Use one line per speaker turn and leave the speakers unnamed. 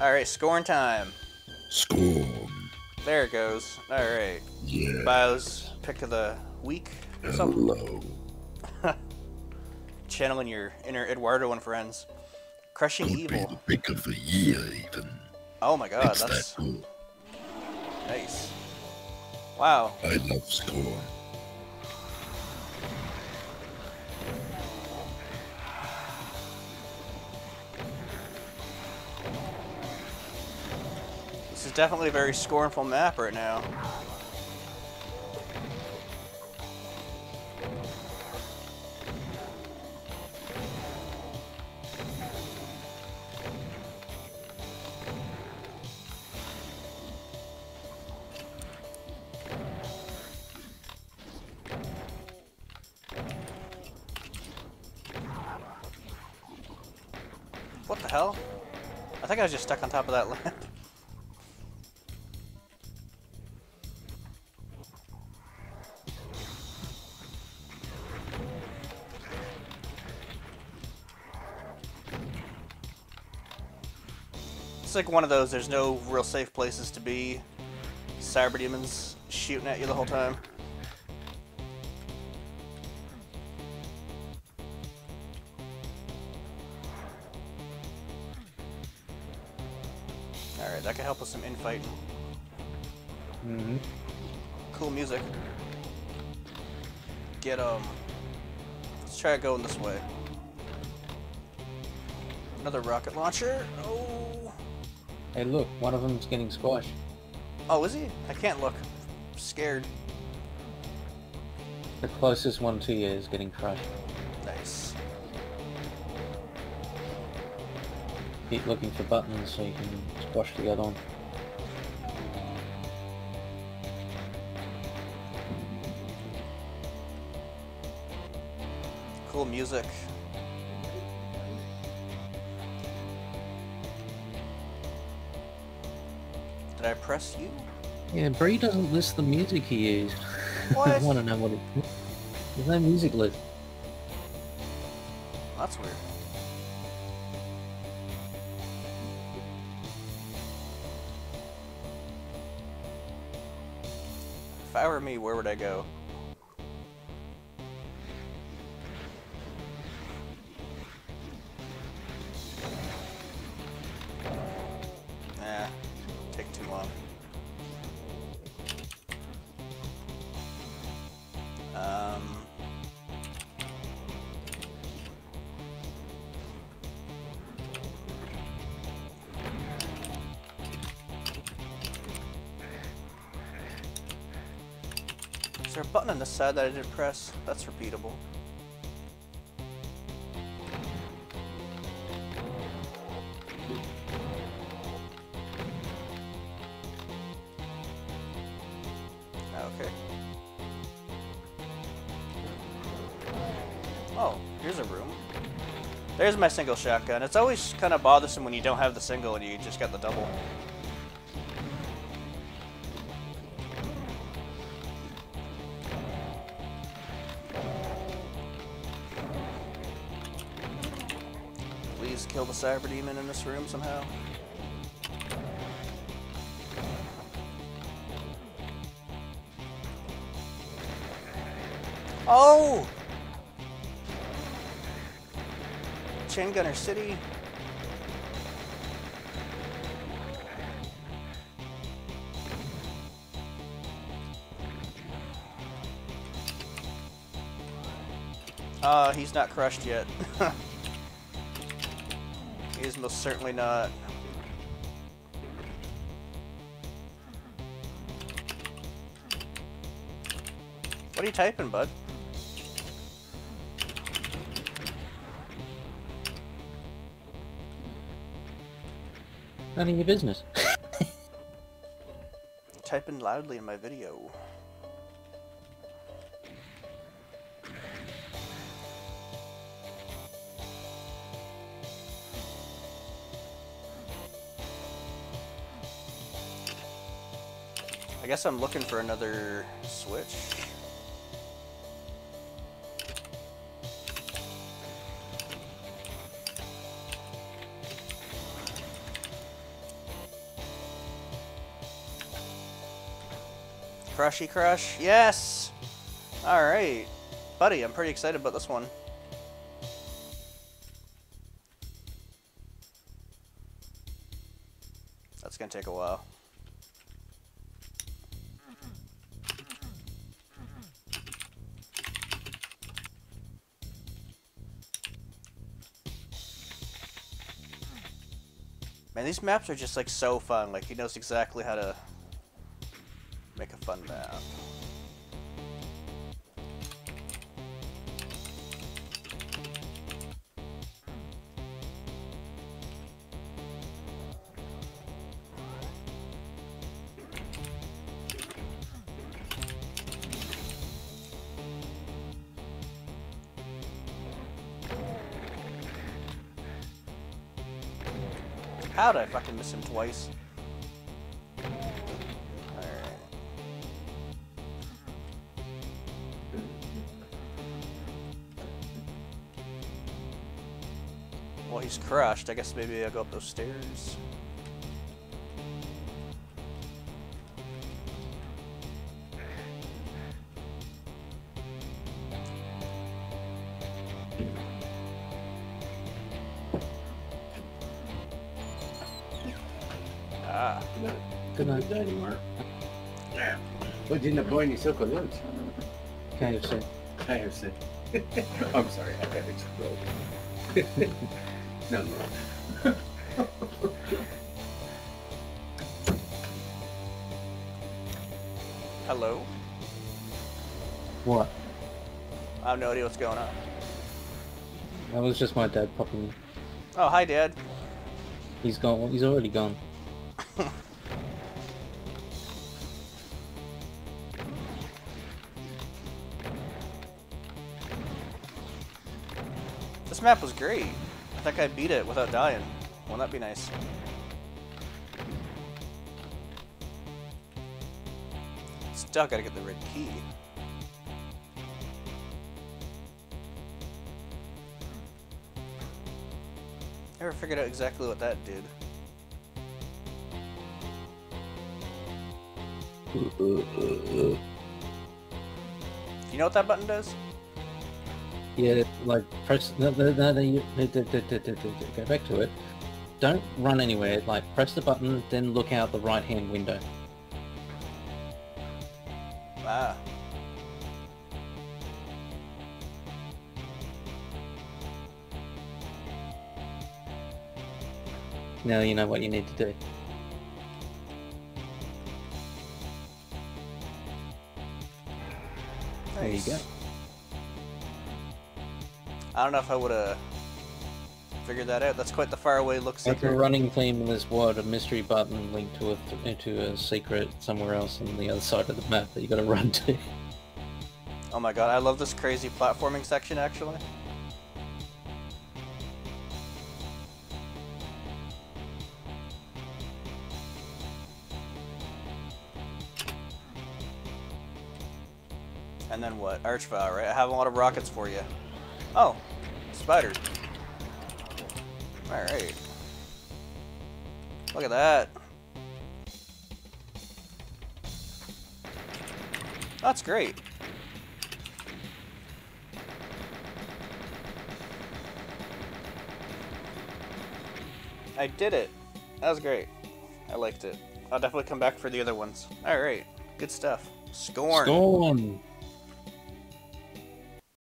Alright, scorn time.
Scorn.
There it goes. Alright.
Yeah.
Bio's pick of the week.
Hello.
Channeling your inner Eduardo and friends. Crushing
Could be the pick of the year, even.
Oh my god,
it's
that's
that good.
nice. Wow.
I love Scorn.
Definitely a very scornful map right now. What the hell? I think I was just stuck on top of that like one of those, there's no real safe places to be. Cyber demons shooting at you the whole time. Alright, that could help with some infighting.
Mm-hmm.
Cool music. Get, um... Let's try going this way. Another rocket launcher. Oh...
Hey, look, one of them's getting squashed.
Oh, is he? I can't look. I'm scared.
The closest one to you is getting crushed.
Nice.
Keep looking for buttons so you can squash the other one.
Cool music. Did I press you?
Yeah, Bri doesn't list the music he used. I want to know what it. There's no music list.
That's weird. If I were me, where would I go? There a button on the side that I didn't press? That's repeatable. Ah, okay. Oh, here's a room. There's my single shotgun. It's always kind of bothersome when you don't have the single and you just got the double. Please kill the cyber demon in this room somehow. Oh! Chain Gunner City. Uh, he's not crushed yet. is most certainly not. What are you typing, bud?
None of your business.
Typing loudly in my video. I guess I'm looking for another switch. Crushy Crush, yes! Alright. Buddy, I'm pretty excited about this one. That's gonna take a while. Man, these maps are just like so fun. Like he knows exactly how to make a fun map. How did I fucking miss him twice? Well, he's crushed. I guess maybe I'll go up those stairs.
Good night.
Daddy Mark. Pwede na boy ni Soko lunch.
KFC.
I have said. I'm sorry, I got explode. no, no.
Hello?
What?
I have no idea what's going on.
That was just my dad popping in.
Oh, hi, Dad.
He's gone. He's already gone.
This map was great. I think I beat it without dying. Wouldn't that be nice? Still gotta get the red key. Never figured out exactly what that did. You know what that button does?
Yeah, like press. No, no, no, no, you, no, no, no, no, no, no, go back to it. Don't run anywhere. Like press the button, then look out the right hand window.
Ah.
Now you know what you need to do. There you go.
I don't know if I would have figured that out. That's quite the faraway look
Like a running theme in this world, a mystery button linked to a th- to a secret somewhere else on the other side of the map that you got to run to.
Oh my god, I love this crazy platforming section actually. And then what? Archvile, right? I have a lot of rockets for you. Oh, spider. Alright. Look at that. That's great. I did it. That was great. I liked it. I'll definitely come back for the other ones. Alright. Good stuff. Scorn.
Scorn.